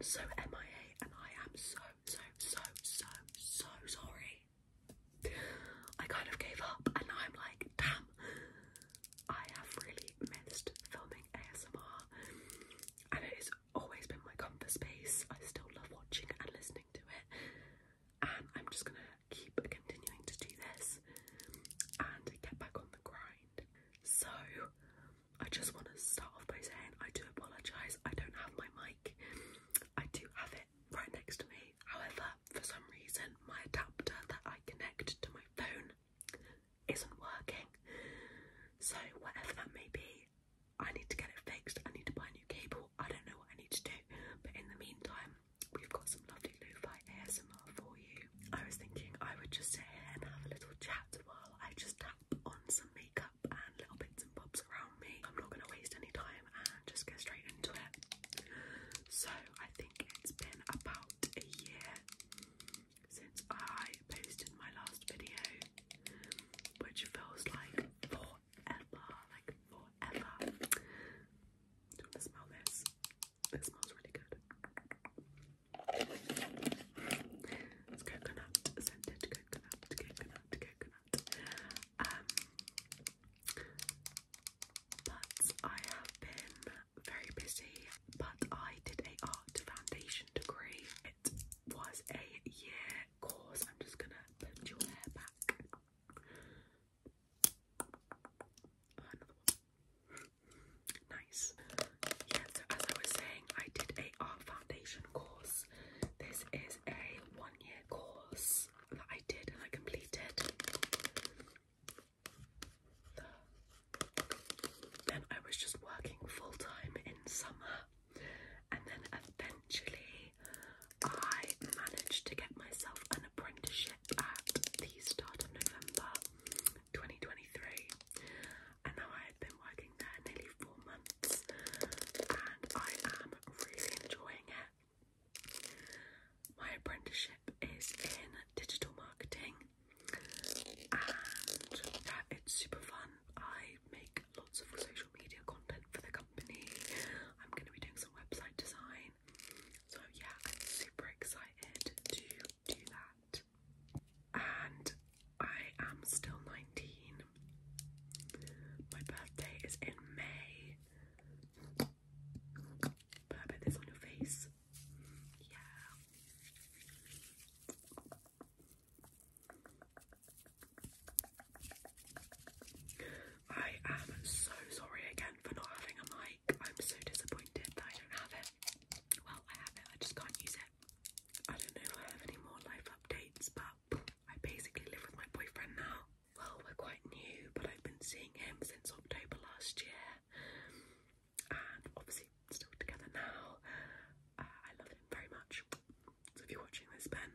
So Thanks. then